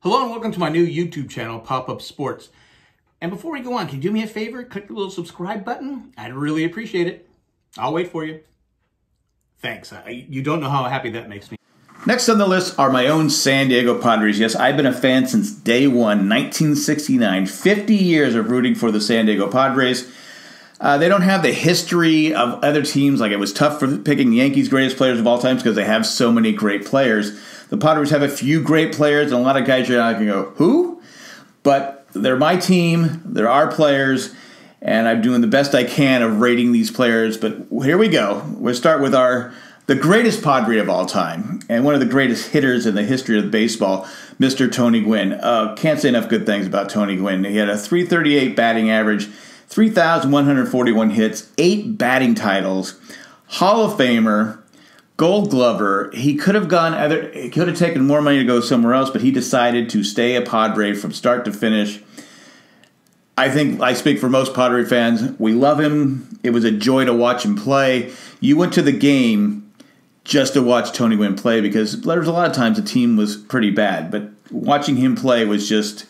Hello and welcome to my new YouTube channel, Pop Up Sports. And before we go on, can you do me a favor? Click the little subscribe button. I'd really appreciate it. I'll wait for you. Thanks. I, you don't know how happy that makes me. Next on the list are my own San Diego Padres. Yes, I've been a fan since day one, 1969. 50 years of rooting for the San Diego Padres. Uh, they don't have the history of other teams. Like it was tough for picking the Yankees' greatest players of all times because they have so many great players. The Padres have a few great players, and a lot of guys you're not going to go, who? But they're my team. They're our players, and I'm doing the best I can of rating these players. But here we go. We'll start with our the greatest Padre of all time, and one of the greatest hitters in the history of baseball, Mr. Tony Gwynn. Uh, can't say enough good things about Tony Gwynn. He had a 338 batting average, 3,141 hits, eight batting titles, Hall of Famer, Gold Glover. He could have gone other. He could have taken more money to go somewhere else, but he decided to stay a Padre from start to finish. I think I speak for most Padre fans. We love him. It was a joy to watch him play. You went to the game just to watch Tony Gwynn play because there was a lot of times the team was pretty bad, but watching him play was just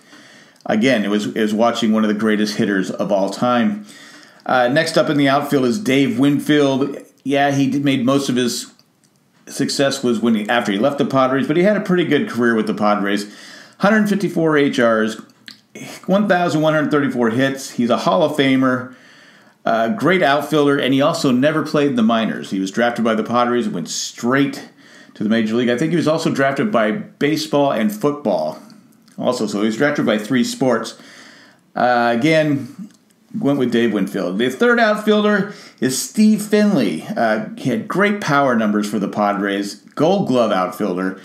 again it was it was watching one of the greatest hitters of all time. Uh, next up in the outfield is Dave Winfield. Yeah, he made most of his success was when he after he left the Padres, but he had a pretty good career with the Padres. 154 HRs, 1,134 hits. He's a Hall of Famer, great outfielder, and he also never played the minors. He was drafted by the Padres and went straight to the major league. I think he was also drafted by baseball and football. Also, so he was drafted by three sports. Uh, again, went with Dave Winfield. The third outfielder is Steve Finley. Uh, he had great power numbers for the Padres. Gold Glove outfielder.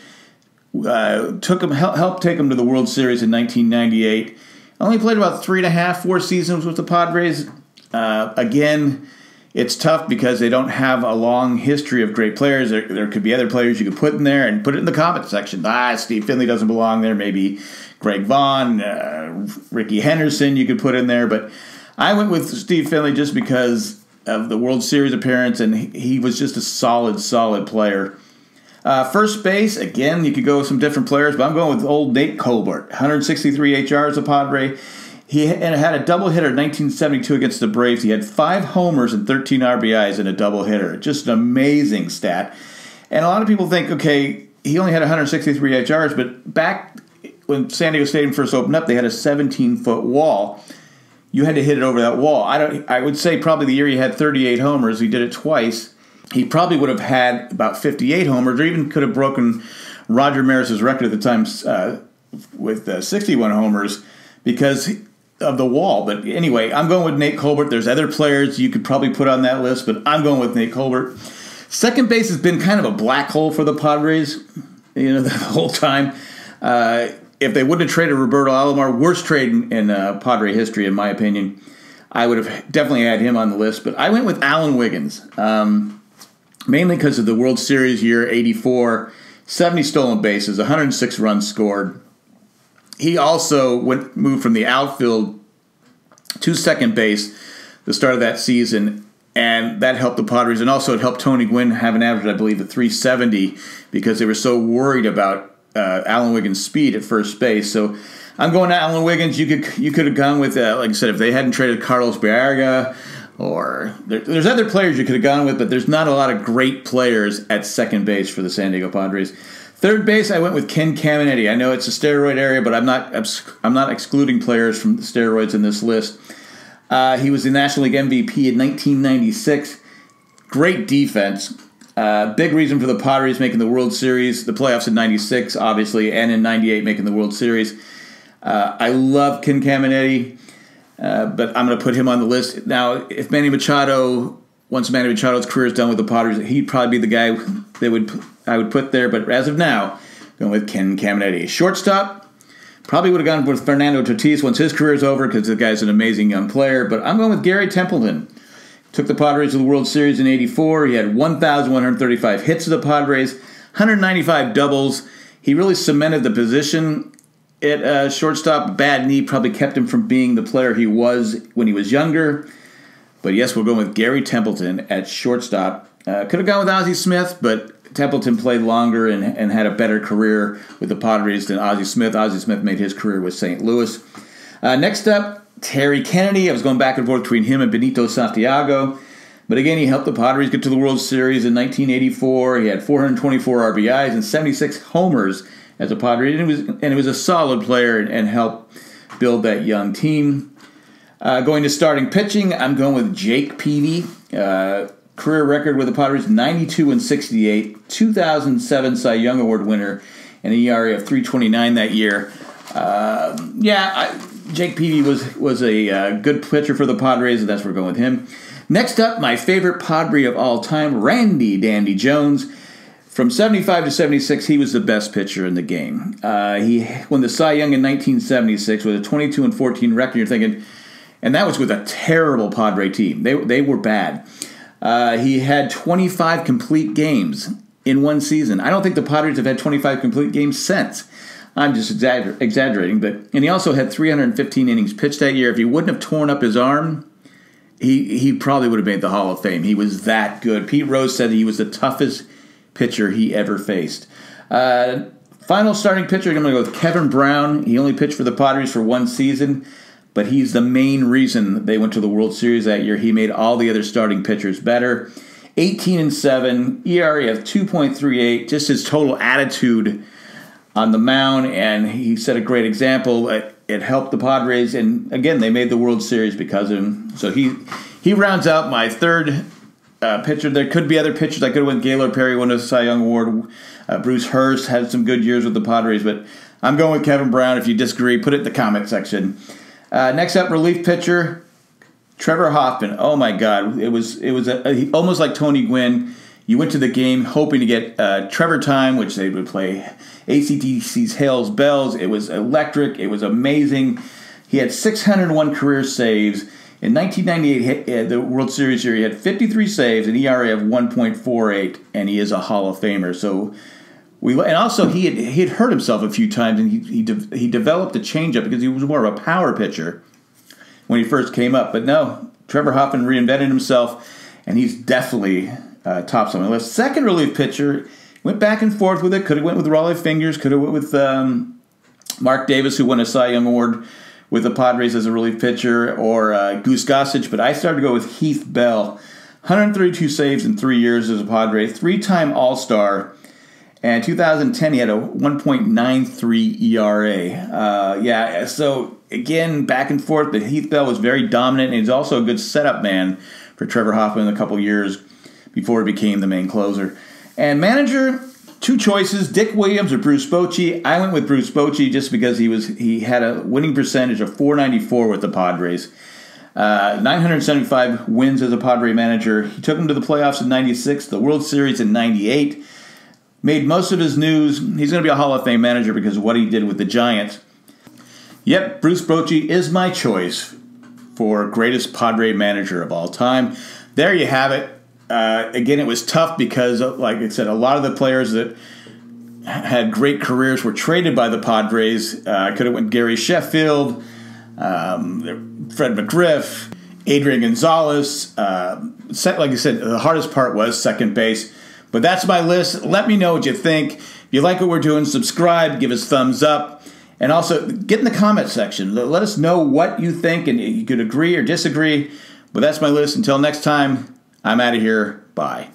Uh, took him helped take him to the World Series in 1998. Only played about three and a half, four seasons with the Padres. Uh, again, it's tough because they don't have a long history of great players. There, there, could be other players you could put in there and put it in the comment section. Ah, Steve Finley doesn't belong there. Maybe Greg Vaughn, uh, Rickey Henderson you could put in there, but I went with Steve Finley just because of the World Series appearance, and he was just a solid, solid player. Uh, first base, again, you could go with some different players, but I'm going with old Nate Colbert, 163 HR as a Padre. He had a double hitter in 1972 against the Braves. He had five homers and 13 RBIs in a double hitter. Just an amazing stat. And a lot of people think, okay, he only had 163 HRs, but back when San Diego Stadium first opened up, they had a 17 foot wall you had to hit it over that wall. I don't. I would say probably the year he had 38 homers, he did it twice. He probably would have had about 58 homers, or even could have broken Roger Maris's record at the time uh, with uh, 61 homers because of the wall. But anyway, I'm going with Nate Colbert. There's other players you could probably put on that list, but I'm going with Nate Colbert. Second base has been kind of a black hole for the Padres, you know, the whole time. Uh, if they wouldn't have traded Roberto Alomar, worst trade in, in uh, Padre history, in my opinion, I would have definitely had him on the list. But I went with Alan Wiggins, um, mainly because of the World Series year '84, 70 stolen bases, 106 runs scored. He also went moved from the outfield to second base the start of that season, and that helped the Padres, and also it helped Tony Gwynn have an average, I believe, of 370 because they were so worried about uh, Alan Wiggins' speed at first base. So I'm going to Alan Wiggins. You could you could have gone with, uh, like I said, if they hadn't traded Carlos Baerga, or there, there's other players you could have gone with, but there's not a lot of great players at second base for the San Diego Padres. Third base, I went with Ken Caminiti. I know it's a steroid area, but I'm not I'm not excluding players from the steroids in this list. Uh, he was the National League MVP in 1996. Great defense. Uh, big reason for the Padres making the World Series, the playoffs in '96, obviously, and in '98 making the World Series. Uh, I love Ken Caminiti, uh, but I'm going to put him on the list now. If Manny Machado, once Manny Machado's career is done with the Padres, he'd probably be the guy that would I would put there. But as of now, going with Ken Caminiti. Shortstop, probably would have gone with Fernando Tatis once his career is over because the guy's an amazing young player. But I'm going with Gary Templeton. Took the Padres to the World Series in 84. He had 1,135 hits to the Padres, 195 doubles. He really cemented the position at uh, shortstop. Bad knee probably kept him from being the player he was when he was younger. But yes, we're going with Gary Templeton at shortstop. Uh, could have gone with Ozzie Smith, but Templeton played longer and, and had a better career with the Padres than Ozzie Smith. Ozzie Smith made his career with St. Louis. Uh, next up, Terry Kennedy. I was going back and forth between him and Benito Santiago. But again, he helped the Padres get to the World Series in 1984. He had 424 RBIs and 76 homers as a Padre, and it was and it was a solid player and, and helped build that young team. Uh, going to starting pitching, I'm going with Jake Peavy. Uh, career record with the Padres 92 and 68, 2007 Cy Young Award winner, and an ERA of 329 that year. Uh, yeah, I, Jake Peavy was was a uh, good pitcher for the Padres, and that's where we're going with him. Next up, my favorite Padre of all time, Randy Dandy Jones. From 75 to 76, he was the best pitcher in the game. Uh, he won the Cy Young in 1976 with a 22 and 14 record. You're thinking, and that was with a terrible Padre team. They, they were bad. Uh, he had 25 complete games in one season. I don't think the Padres have had 25 complete games since. I'm just exagger- exaggerating, but and he also had 315 innings pitched that year. If he wouldn't have torn up his arm, he he probably would have made the Hall of Fame. He was that good. Pete Rose said he was the toughest pitcher he ever faced. Uh, final starting pitcher, I'm going to go with Kevin Brown. He only pitched for the Padres for one season, but he's the main reason they went to the World Series that year. He made all the other starting pitchers better. 18 and 7, ERA of 2.38, just his total attitude on the mound, and he set a great example. It, helped the Padres, and again, they made the World Series because of him. So he he rounds out my third uh, pitcher. There could be other pitchers. I could have went Gaylord Perry, won a Cy Young Award. Uh, Bruce Hurst had some good years with the Padres, but I'm going with Kevin Brown. If you disagree, put it in the comment section. Uh, next up, relief pitcher Trevor Hoffman. Oh my God, it was it was a, a, almost like Tony Gwynn. You went to the game hoping to get uh, Trevor time, which they would play ACDC's Hells Bells. It was electric. It was amazing. He had 601 career saves. In 1998, uh, the World Series year, he had 53 saves, an ERA of 1.48, and he is a Hall of Famer. So we and also he had he had hurt himself a few times, and he he, de- he developed a changeup because he was more of a power pitcher when he first came up. But no, Trevor Hoffman reinvented himself, and he's definitely uh, tops on my list. Second relief pitcher went back and forth with it. Could have went with Rollie Fingers. Could have went with um, Mark Davis, who won a Cy Young Award with the Padres as a relief pitcher, or uh, Goose Gossage, but I started to go with Heath Bell. 132 saves in three years as a Padre, three time All Star. And 2010, he had a 1.93 ERA. Uh, yeah, so again, back and forth, but Heath Bell was very dominant, and he's also a good setup man for Trevor Hoffman in a couple years before he became the main closer. And manager, two choices: Dick Williams or Bruce Bochy. I went with Bruce Bochy just because he was he had a winning percentage of 494 with the Padres. Uh, 975 wins as a Padre manager. He took them to the playoffs in 96, the World Series in 98. Made most of his news. He's going to be a Hall of Fame manager because of what he did with the Giants. Yep, Bruce Bochy is my choice for greatest Padre manager of all time. There you have it. Uh, again, it was tough because, like I said, a lot of the players that had great careers were traded by the Padres. Uh, I could have went Gary Sheffield, um, Fred McGriff, Adrian Gonzalez. Uh, like I said, the hardest part was second base. But that's my list. Let me know what you think. If you like what we're doing, subscribe, give us thumbs up, and also get in the comment section. Let us know what you think, and you could agree or disagree. But that's my list. Until next time, I'm out of here. Bye.